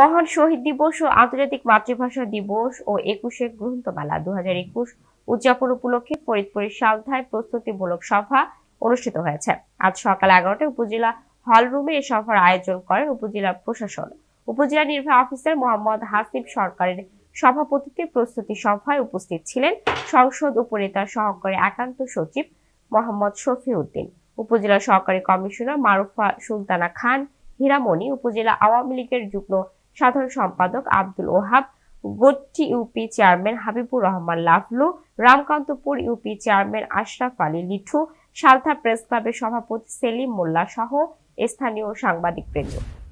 মহান শহীদ দিবস ও আন্তর্জাতিক মাতৃভাষা দিবস ও একুশে গ্রন্থমেলা দু হাজার একুশ উদযাপন উপলক্ষে ফরিদপুরের সালধায় প্রস্তুতিমূলক সভা অনুষ্ঠিত হয়েছে। আজ সকাল এগারোটায় উপজেলা হল রুমে এ সভার আয়োজন করেন উপজেলা প্রশাসন। উপজেলা নির্বাহী অফিসার মোহাম্মদ হাসিব সরকারের সভাপতিত্বে প্রস্তুতি সভায় উপস্থিত ছিলেন সংসদ উপনেতা সহকারী একান্ত সচিব মোহাম্মদ শফি উদ্দিন উপজেলা সহকারী কমিশনার মারুফা সুলতানা খান, হীরামণি, উপজেলা আওয়ামী লীগের যুগ্ম সাধারণ সম্পাদক Abdul Wahab Gotti UP chairman Habibur Rahman Lovelu, Ramkantapur UP chairman Ashraf Ali Litu, Saltha press ক্লাবের সভাপতি সেলিম মোল্লা সহ স্থানীয় সাংবাদিক সাংবাদিকবৃন্দ।